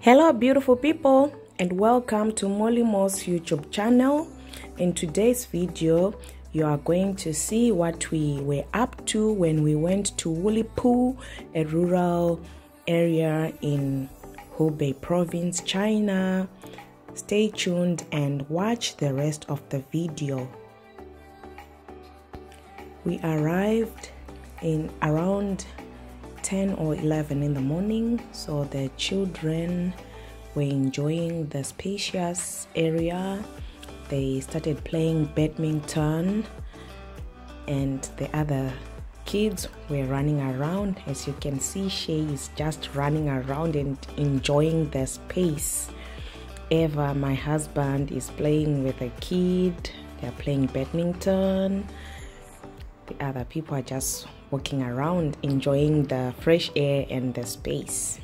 Hello, beautiful people, and welcome to Molly Moe's YouTube channel. In today's video, you are going to see what we were up to when we went to Wulipu, a rural area in Hubei province, China. Stay tuned and watch the rest of the video. We arrived in around 10 or 11 in the morning, so the children were enjoying the spacious area. They started playing badminton, and the other kids were running around. As you can see, Shay is just running around and enjoying the space. Eva, my husband, is playing with a kid. They're playing badminton. The other people are just walking around, enjoying the fresh air and the space.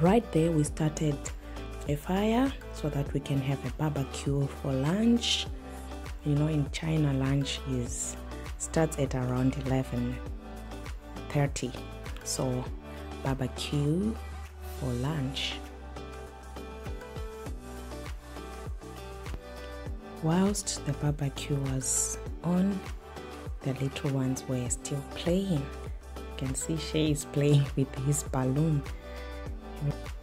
Right there we started a fire so that we can have a barbecue for lunch. You know in china lunch is starts at around 11 30 so barbecue for lunch. Whilst the barbecue was on the little ones were still playing. You can see shay is playing with his balloon Bye.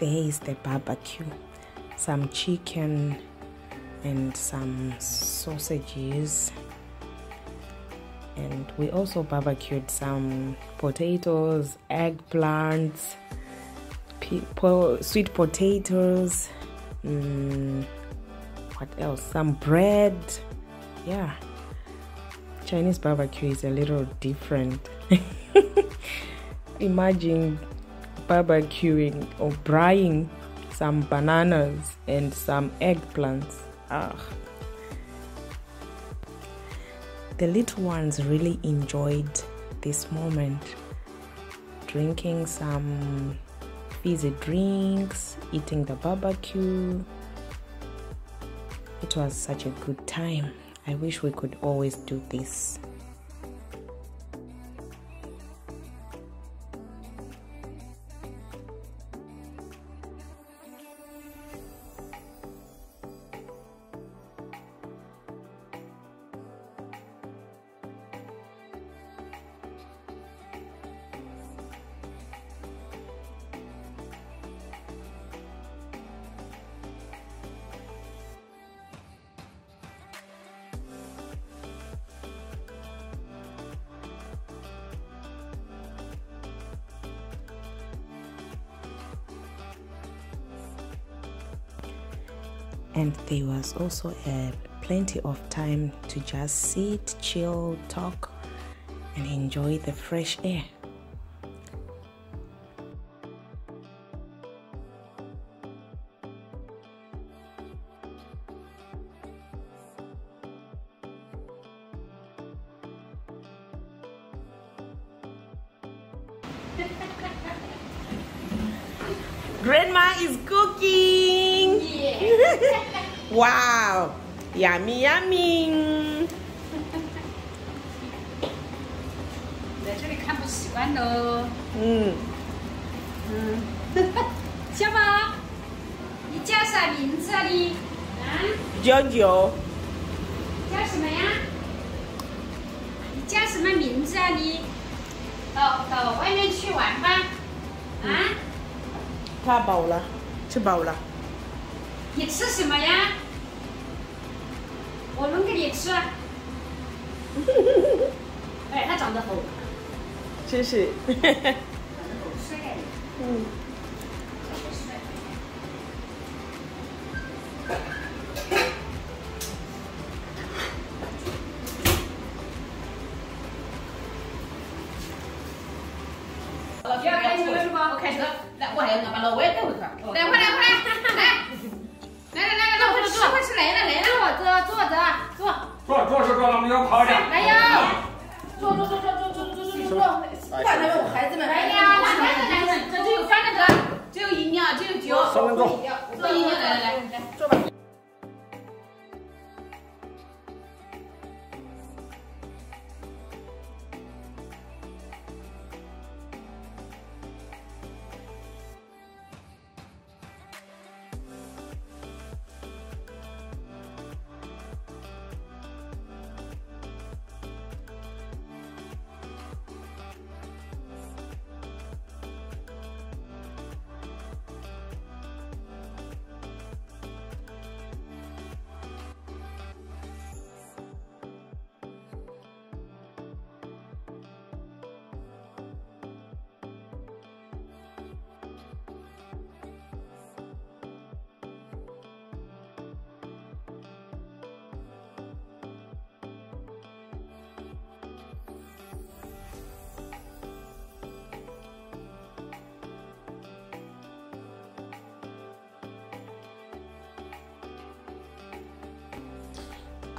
There is the barbecue. Some chicken and some sausages. And we also barbecued some potatoes eggplants sweet potatoes mm, what else? Some bread. Yeah. Chinese barbecue is a little different. Imagine barbecuing or frying some bananas and some eggplants. Ah. The little ones really enjoyed this moment, drinking some fizzy drinks, eating the barbecue. It was such a good time. I wish we could always do this. And there was also plenty of time to just sit, chill, talk, and enjoy the fresh air. Grandma is cooking. wow. Yummy, yummy. 在这里看不习惯喽。嗯，嗯，小宝，你叫啥名字啊你？啊？九九，叫什么呀？你叫什么名字啊你？到到外面去玩吧。啊？他饱了，吃饱了。你吃什么呀？我弄给你吃。哎，他长得好，真是。长得好帅。嗯。长得帅。不要开车了是吧？我开车，来，我还要把老外带回去。来，快来快来来来，了来了，坐着坐着坐。坐坐是坐，咱们要趴着。来呀，坐坐坐坐坐坐坐坐坐坐。快来我孩子们，来呀，三个男人，这只有饭的这，只有饮料，只有酒。三分钟。做营养，来来来来，坐吧。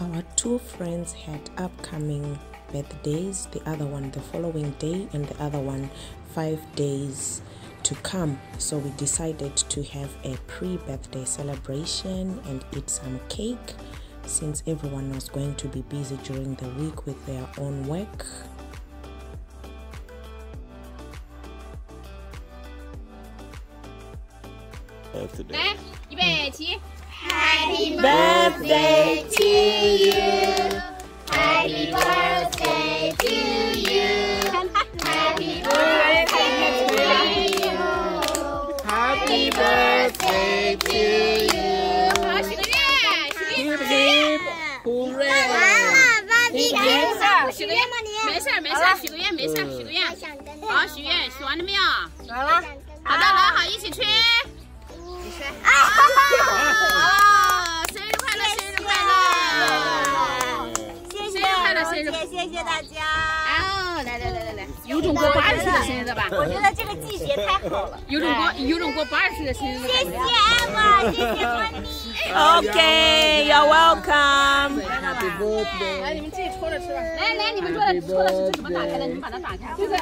Our two friends had upcoming birthdays, the other one the following day, and the other one five days to come. So we decided to have a pre birthday celebration and eat some cake since everyone was going to be busy during the week with their own work. Happy birthday Happy birthday to you, happy birthday to you, happy birthday to you. 好好许个愿，许个愿。许完了，许完了。许个愿吗？你？没事儿，没事儿，许个愿，没事儿，许个愿。好好许愿，许完了没有？许完了。好的，那好，一起去。你睡。啊哈哈。谢大家。哦，来来来来来，有种过八十岁的生日的吧？我觉得这个季节太好了。有种过有种过八十岁的生日的谢感谢觉。艾玛，谢谢温妮。Okay, you're welcome. 来，你们自己戳着吃吧。来来，你们做的戳的是这怎么打开的？你们把它打开，就是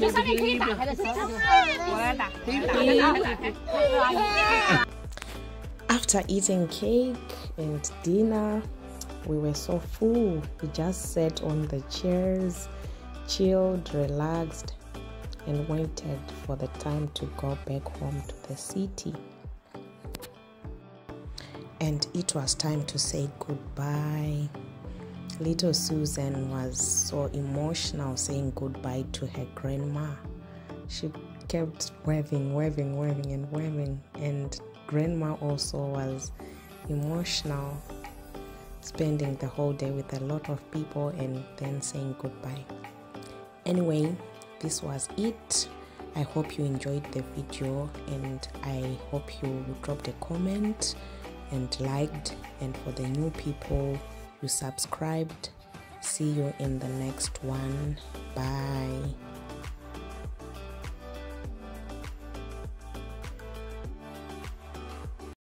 这上面可以打开的，是不是？我来打，可以打开，打开，打开。After eating cake and dinner, we were so full. We just sat on the chairs, chilled, relaxed, and waited for the time to go back home to the city. And it was time to say goodbye. Little Susan was so emotional saying goodbye to her grandma. She kept waving, waving, waving, and waving, and grandma also was emotional, spending the whole day with a lot of people and then saying goodbye. Anyway, this was it. I hope you enjoyed the video and I hope you dropped a comment and liked. And for the new people, you subscribed see you in the next one bye